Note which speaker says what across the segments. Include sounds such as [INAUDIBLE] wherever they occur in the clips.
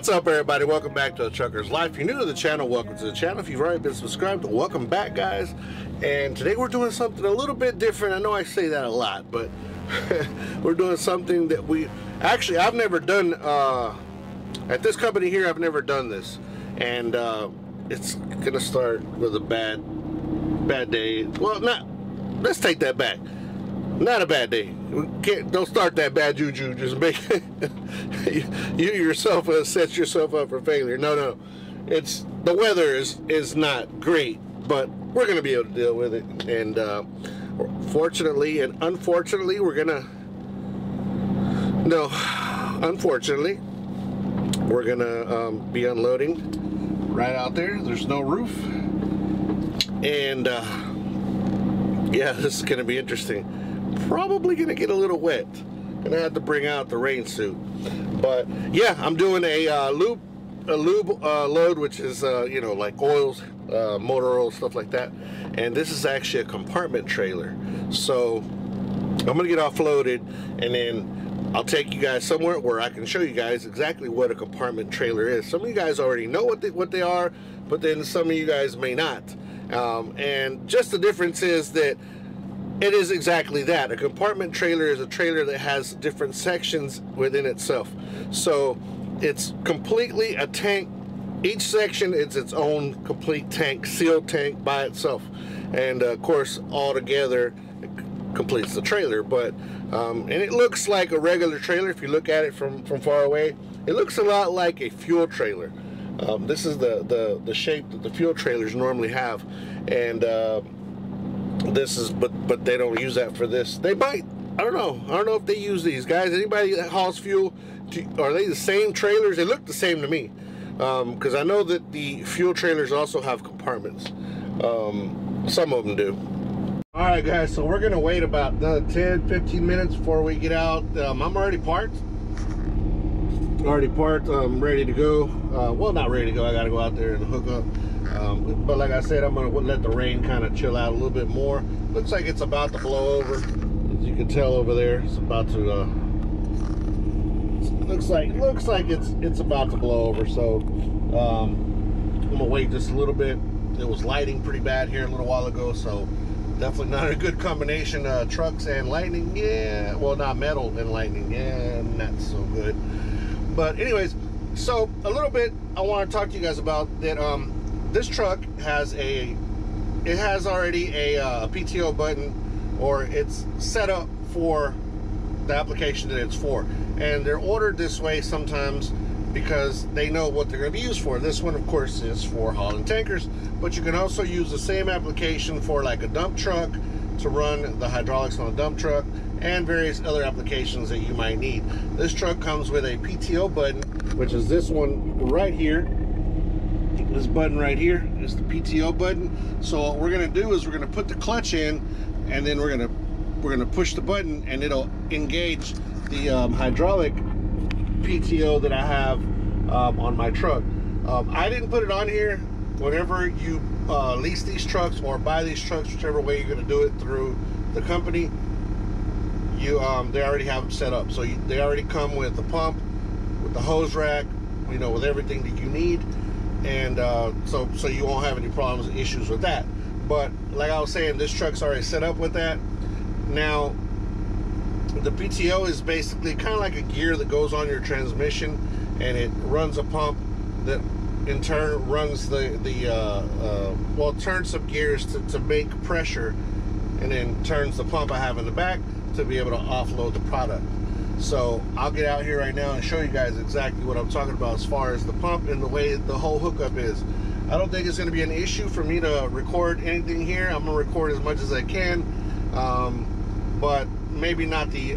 Speaker 1: What's up, everybody? Welcome back to Trucker's Life. If you're new to the channel, welcome to the channel. If you've already been subscribed, welcome back, guys. And today we're doing something a little bit different. I know I say that a lot, but [LAUGHS] we're doing something that we actually I've never done uh, at this company here. I've never done this, and uh, it's gonna start with a bad, bad day. Well, not. Let's take that back not a bad day. Can't don't start that bad juju. Just make you, [LAUGHS] you yourself uh, set yourself up for failure. No, no, it's the weather is is not great, but we're gonna be able to deal with it. And uh, fortunately and unfortunately, we're gonna no, unfortunately, we're gonna um, be unloading right out there. There's no roof, and uh, yeah, [LAUGHS] this is gonna be interesting probably gonna get a little wet. Gonna have to bring out the rain suit. But yeah, I'm doing a uh, lube a lube uh, load, which is uh, you know like oils, uh, motor oil, stuff like that. And this is actually a compartment trailer. So I'm gonna get offloaded, and then I'll take you guys somewhere where I can show you guys exactly what a compartment trailer is. Some of you guys already know what they, what they are, but then some of you guys may not. Um, and just the difference is that it is exactly that. A compartment trailer is a trailer that has different sections within itself. So it's completely a tank. Each section is its own complete tank, sealed tank by itself. And of course, all together completes the trailer. But um, and it looks like a regular trailer if you look at it from from far away. It looks a lot like a fuel trailer. Um, this is the, the the shape that the fuel trailers normally have, and uh, this is but but they don't use that for this. They might. I don't know. I don't know if they use these guys. Anybody that hauls fuel are they the same trailers? They look the same to me because um, i know that the fuel trailers also have compartments. Um, some of them do. All right guys so we're gonna wait about uh, 10 15 minutes before we get out. Um, i'm already parked. Already parked. I'm ready to go. Uh, well not ready to go. I gotta go out there and hook up um, but like I said, I'm going to let the rain kind of chill out a little bit more. Looks like it's about to blow over. As you can tell over there, it's about to. Uh, looks like looks like it's it's about to blow over. So um, I'm gonna wait just a little bit. It was lighting pretty bad here a little while ago, so definitely not a good combination. Uh, trucks and lightning, yeah. Well, not metal and lightning, yeah, not so good. But anyways, so a little bit I want to talk to you guys about that. Um, this truck has a it has already a uh, PTO button or it's set up for the application that it's for. And they're ordered this way sometimes because they know what they're going to be used for. This one of course is for hauling tankers but you can also use the same application for like a dump truck to run the hydraulics on a dump truck and various other applications that you might need. This truck comes with a PTO button which is this one right here this button right here is the PTO button. So what we're gonna do is we're gonna put the clutch in and then we're gonna we're gonna push the button and it'll engage the um, hydraulic PTO that I have um, on my truck. Um, I didn't put it on here. Whenever you uh, lease these trucks or buy these trucks, whichever way you're gonna do it through the company, you um, they already have them set up. So you, they already come with the pump, with the hose rack, you know, with everything that you need and uh, so so you won't have any problems issues with that. But like I was saying this truck's already set up with that. Now the PTO is basically kind of like a gear that goes on your transmission and it runs a pump that in turn runs the the uh, uh, well turns some gears to, to make pressure and then turns the pump I have in the back to be able to offload the product so I'll get out here right now and show you guys exactly what I'm talking about as far as the pump and the way the whole hookup is. I don't think it's going to be an issue for me to record anything here. I'm going to record as much as I can, um, but maybe not the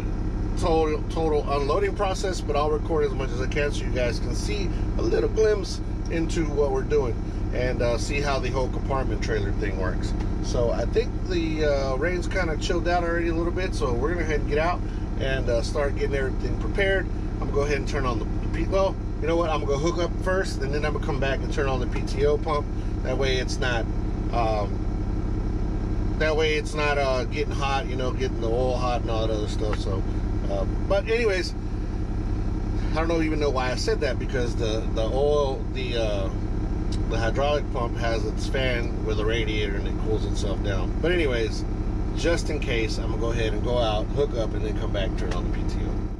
Speaker 1: total total unloading process, but I'll record as much as I can so you guys can see a little glimpse into what we're doing and uh, see how the whole compartment trailer thing works. So I think the uh, rain's kind of chilled out already a little bit, so we're going to go ahead and get out and uh, start getting everything prepared. I'm gonna go ahead and turn on the, the well, you know what? I'm gonna go hook up first, and then I'm gonna come back and turn on the PTO pump. That way, it's not. Um, that way, it's not uh, getting hot. You know, getting the oil hot and all that other stuff. So, uh, but anyways, I don't know even know why I said that because the the oil the uh, the hydraulic pump has its fan with a radiator and it cools itself down. But anyways, just in case, I'm gonna go ahead and go out, hook up, and then come back, turn on the PTO.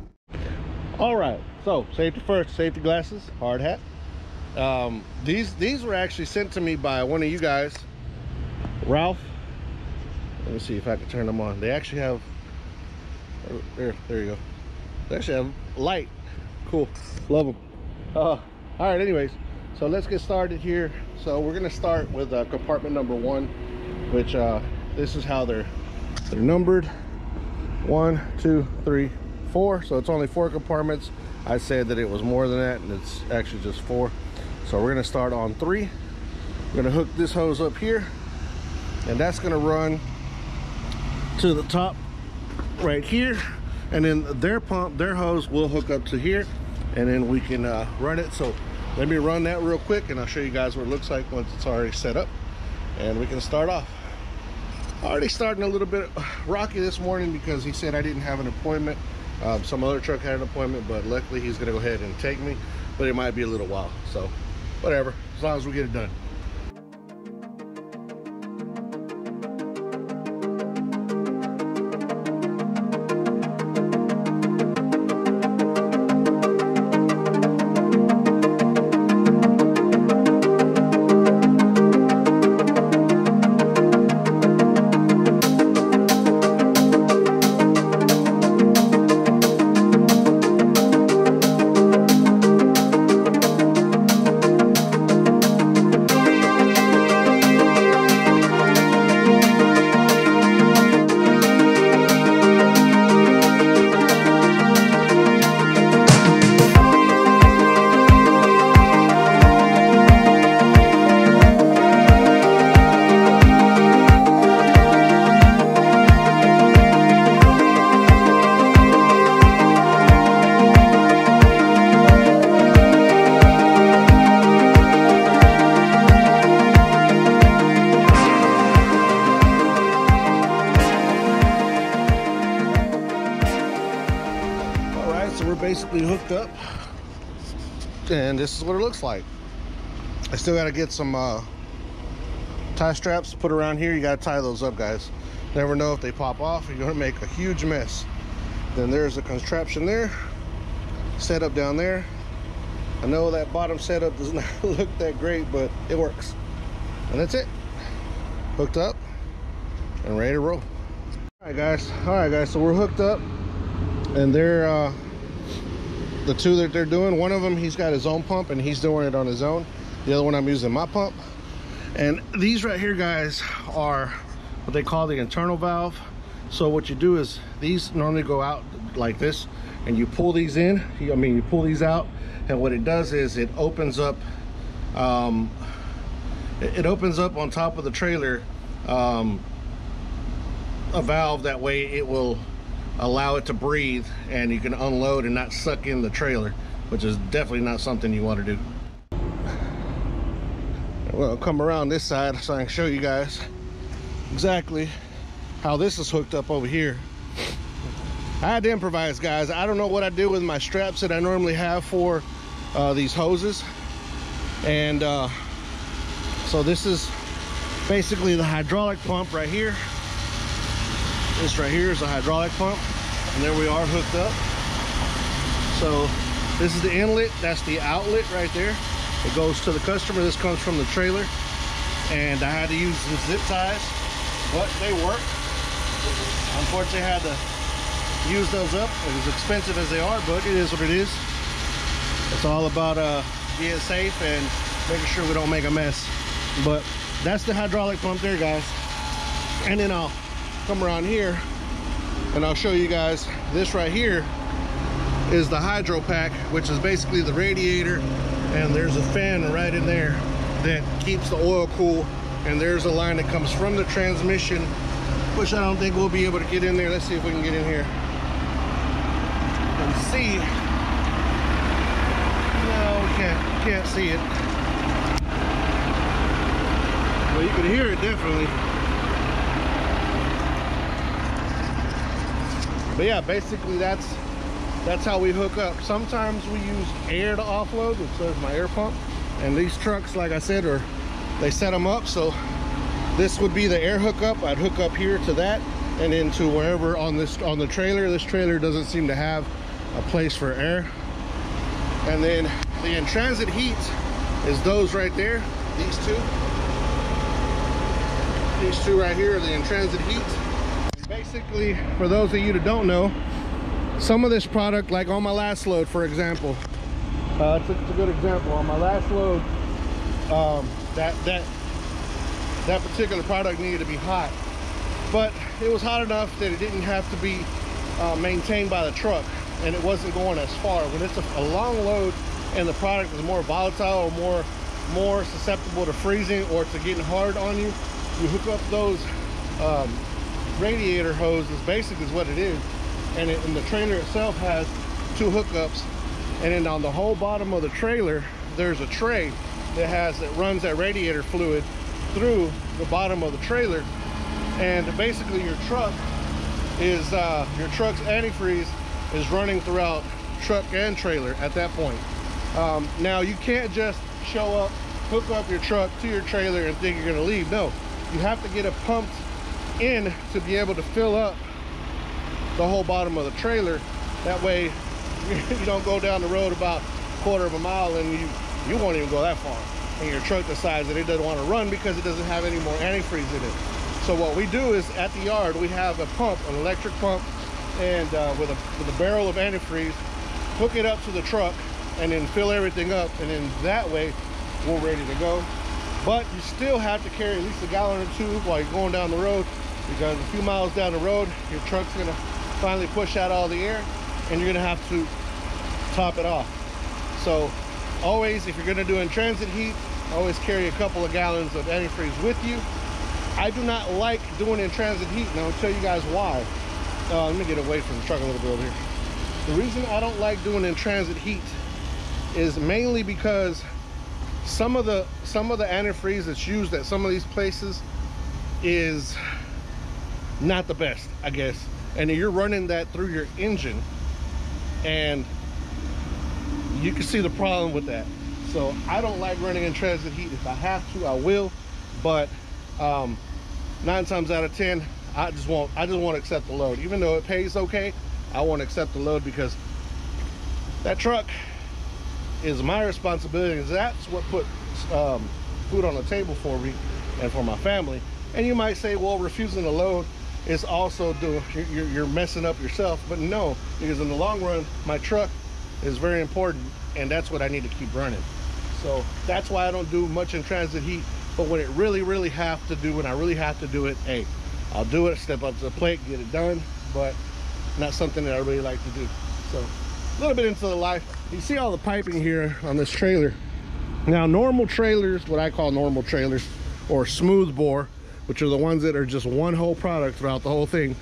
Speaker 1: All right, so safety first, safety glasses, hard hat. Um, these these were actually sent to me by one of you guys, Ralph. Let me see if I can turn them on. They actually have there, there you go. They actually have light. Cool, love them. Uh, all right, anyways, so let's get started here. So we're gonna start with uh, compartment number one, which uh, this is how they're they're numbered. One, two, three, four. So it's only four compartments. I said that it was more than that, and it's actually just four. So we're gonna start on three. We're gonna hook this hose up here, and that's gonna run to the top right here. And then their pump, their hose will hook up to here, and then we can uh, run it. So let me run that real quick, and I'll show you guys what it looks like once it's already set up, and we can start off. Already starting a little bit rocky this morning because he said I didn't have an appointment. Um, some other truck had an appointment, but luckily he's gonna go ahead and take me, but it might be a little while. So whatever, as long as we get it done. Basically hooked up and this is what it looks like. I still got to get some uh, tie straps to put around here. You got to tie those up guys. Never know if they pop off you're to make a huge mess. Then there's a contraption there set up down there. I know that bottom setup does [LAUGHS] not look that great but it works. And that's it. Hooked up and ready to roll. All right guys. All right guys. So we're hooked up and they're uh the two that they're doing one of them he's got his own pump and he's doing it on his own. The other one i'm using my pump. And these right here guys are what they call the internal valve. So what you do is these normally go out like this and you pull these in. I mean you pull these out and what it does is it opens up um, it opens up on top of the trailer um, a valve. That way it will allow it to breathe and you can unload and not suck in the trailer which is definitely not something you want to do. Well come around this side so I can show you guys exactly how this is hooked up over here. I had to improvise guys. I don't know what I do with my straps that I normally have for uh, these hoses. And uh, so this is basically the hydraulic pump right here this right here is a hydraulic pump, and there we are hooked up. So this is the inlet, that's the outlet right there. It goes to the customer. This comes from the trailer. And I had to use the zip ties, but they work. Unfortunately, I had to use those up. As expensive as they are, but it is what it is. It's all about uh, being safe and making sure we don't make a mess. But that's the hydraulic pump there, guys. And then I'll come around here and I'll show you guys this right here is the hydro pack which is basically the radiator and there's a fan right in there that keeps the oil cool and there's a line that comes from the transmission which I don't think we'll be able to get in there. Let's see if we can get in here and see. No we can't can't see it. Well you can hear it definitely but yeah basically that's that's how we hook up. Sometimes we use air to offload which is my air pump. And these trucks like i said are they set them up. So this would be the air hookup. I'd hook up here to that and into wherever on this on the trailer. This trailer doesn't seem to have a place for air. And then the in-transit heat is those right there. These two. These two right here are the in-transit heat basically for those of you that don't know some of this product like on my last load for example. Uh, it's, a, it's a good example. On my last load um, that that that particular product needed to be hot. But it was hot enough that it didn't have to be uh, maintained by the truck and it wasn't going as far. When it's a, a, long load and the product is more volatile or more more susceptible to freezing or to getting hard on you you hook up those um, radiator basically is what it is. And, it, and the trailer itself has two hookups. And then on the whole bottom of the trailer there's a tray that has that runs that radiator fluid through the bottom of the trailer. And basically your truck is uh, your truck's antifreeze is running throughout truck and trailer at that point. Um, now you can't just show up hook up your truck to your trailer and think you're going to leave. No you have to get it pumped in to be able to fill up the whole bottom of the trailer. That way [LAUGHS] you don't go down the road about a quarter of a mile and you you won't even go that far. And your truck decides that it doesn't want to run because it doesn't have any more antifreeze in it. So what we do is at the yard we have a pump an electric pump and uh, with a with a barrel of antifreeze hook it up to the truck and then fill everything up and then that way we're ready to go. But you still have to carry at least a gallon or two while you're going down the road because a few miles down the road your truck's gonna finally push out all the air and you're gonna have to top it off. So always, if you're gonna do in transit heat, always carry a couple of gallons of antifreeze with you. I do not like doing in transit heat, and I'll tell you guys why. Uh, let me get away from the truck a little bit over here. The reason I don't like doing in transit heat is mainly because some of the some of the antifreeze that's used at some of these places is not the best, I guess. And you're running that through your engine and you can see the problem with that. So i don't like running in transit heat. If i have to i will. But um, nine times out of ten i just won't i just want to accept the load. Even though it pays okay i won't accept the load because that truck is my responsibility that's what put um, food on the table for me and for my family. And you might say well refusing the load is also doing you're, you're messing up yourself but no because in the long run my truck is very important and that's what i need to keep running. So that's why i don't do much in transit heat but when it really really have to do when i really have to do it hey i'll do it step up to the plate get it done but not something that i really like to do. So a little bit into the life. You see all the piping here on this trailer. Now normal trailers what i call normal trailers or smooth bore which are the ones that are just one whole product throughout the whole thing,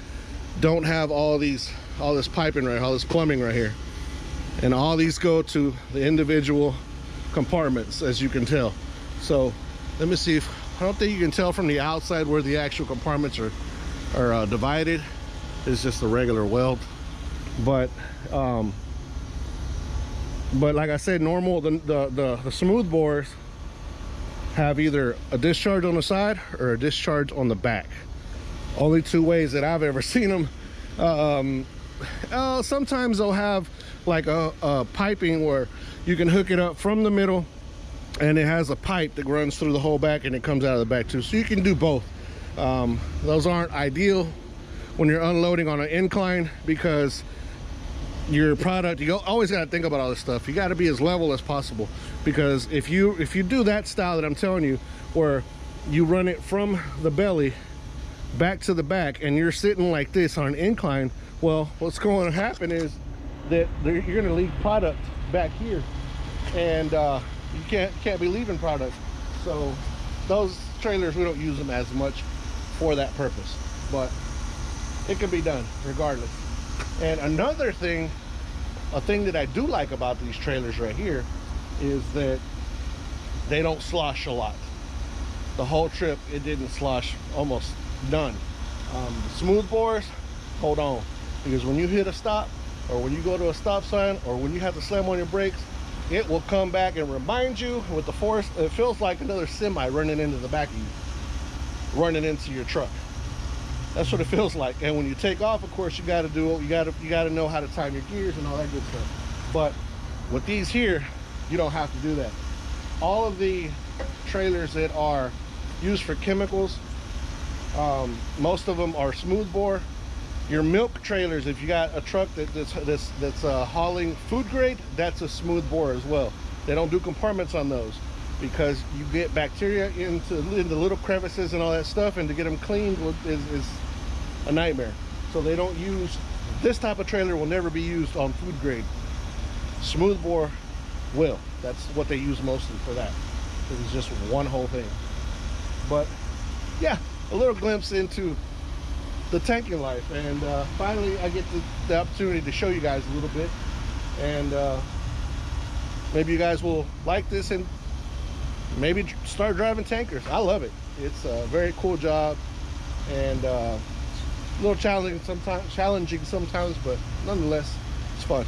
Speaker 1: don't have all these, all this piping right, all this plumbing right here. And all these go to the individual compartments, as you can tell. So let me see if, I don't think you can tell from the outside where the actual compartments are, are uh, divided. It's just a regular weld. But, um, but like I said, normal, the, the, the, the smooth bores have either a discharge on the side or a discharge on the back. Only two ways that I've ever [LAUGHS] seen them. Um, uh, sometimes they'll have like a, a piping where you can hook it up from the middle and it has a pipe that runs through the whole back and it comes out of the back too. So you can do both. Um, those aren't ideal when you're unloading on an incline because your product you always got to think about all this stuff you got to be as level as possible because if you if you do that style that i'm telling you where you run it from the belly back to the back and you're sitting like this on an incline well what's going to happen is that you're going to leave product back here. And uh, you can't can't be leaving product. So those trailers we don't use them as much for that purpose. But it can be done regardless. And another thing, a thing that I do like about these trailers right here is that they don't slosh a lot. The whole trip, it didn't slosh almost none. Um, smooth bores, hold on. Because when you hit a stop, or when you go to a stop sign or when you have to slam on your brakes, it will come back and remind you with the force. It feels like another semi running into the back of you, running into your truck. That's what it feels like. And when you take off, of course, you got to do it. you got to you got to know how to time your gears and all that good stuff. But with these here, you don't have to do that. All of the trailers that are used for chemicals, um, most of them are smooth bore. Your milk trailers, if you got a truck that, that's that's, that's uh, hauling food grade, that's a smooth bore as well. They don't do compartments on those because you get bacteria into, into little crevices and all that stuff, and to get them cleaned is, is a nightmare. So they don't use, this type of trailer will never be used on food grade. Smooth bore will. That's what they use mostly for that. It's just one whole thing. But yeah, a little glimpse into the tanking life. And uh, finally, I get the, the, opportunity to show you guys a little bit. And uh, maybe you guys will like this and maybe start driving tankers. I love it. It's a very cool job and uh, a little challenging sometimes, challenging sometimes, but nonetheless, it's fun.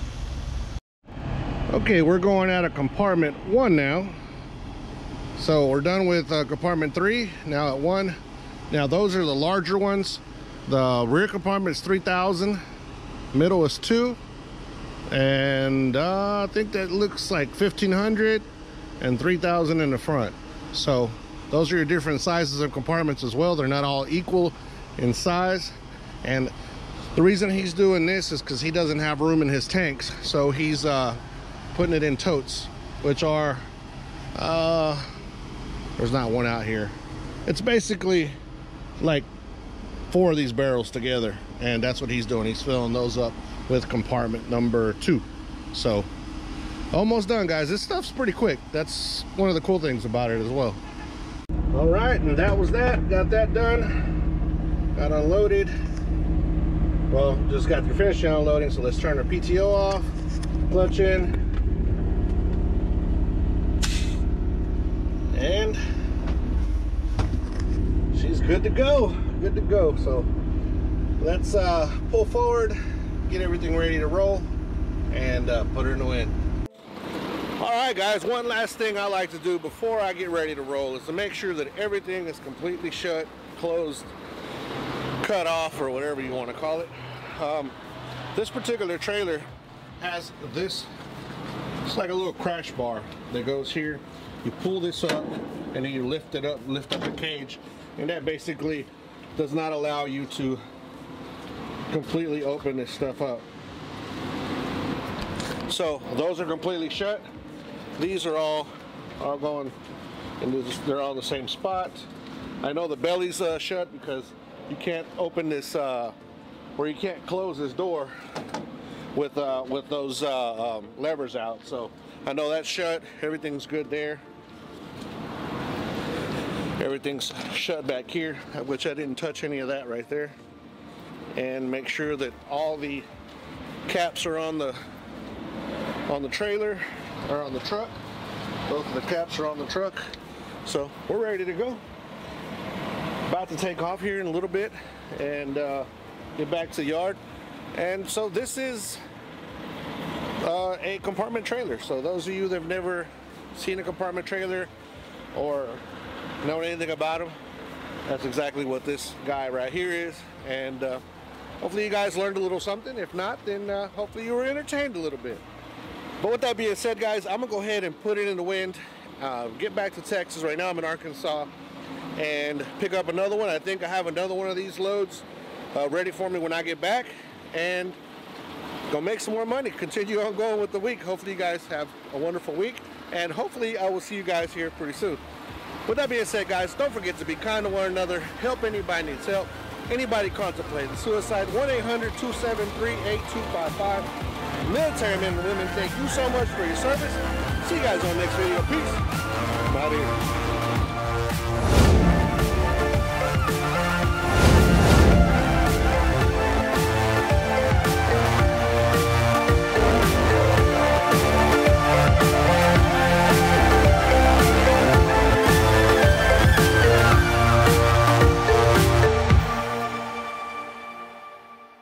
Speaker 1: Okay, we're going out of compartment one now. So we're done with uh, compartment three, now at one. Now those are the larger ones. The rear compartment is 3,000, middle is two, and uh, I think that looks like 1,500 and 3,000 in the front. So those are your different sizes of compartments as well. They're not all equal in size. And the reason he's doing this is because he doesn't have room in his tanks. So he's uh, putting it in totes, which are, uh, there's not one out here. It's basically like four of these barrels together. And that's what he's doing. He's filling those up with compartment number two. So almost done guys this stuff's pretty quick that's one of the cool things about it as well all right and that was that got that done got unloaded well just got the finish unloading so let's turn our pto off clutch in and she's good to go good to go so let's uh pull forward get everything ready to roll and uh, put her in the wind all right, guys, one last thing I like to do before I get ready to roll is to make sure that everything is completely shut, closed, cut off, or whatever you want to call it. Um, this particular trailer has this, it's like a little crash bar that goes here. You pull this up and then you lift it up, lift up the cage, and that basically does not allow you to completely open this stuff up. So those are completely shut. These are all, all going, and they're all in the same spot. I know the belly's uh, shut because you can't open this, uh, or you can't close this door with uh, with those uh, um, levers out. So I know that's shut. Everything's good there. Everything's shut back here, which I didn't touch any of that right there. And make sure that all the caps are on the on the trailer or on the truck. Both of the caps are on the truck. So we're ready to go. About to take off here in a little bit and uh, get back to the yard. And so this is uh, a compartment trailer. So those of you that have never seen a compartment trailer or know anything about them, that's exactly what this guy right here is. And uh, hopefully you guys learned a little something. If not, then uh, hopefully you were entertained a little bit. But with that being said, guys, I'm gonna go ahead and put it in the wind, uh, get back to Texas. Right now I'm in Arkansas and pick up another one. I think I have another one of these loads uh, ready for me when I get back and go make some more money. Continue on going with the week. Hopefully you guys have a wonderful week and hopefully I will see you guys here pretty soon. With that being said, guys, don't forget to be kind to one another. Help anybody needs help. Anybody contemplating suicide, 1-800-273-8255 military men and women, thank you so much for your service. See you guys on the next video. Peace. Here.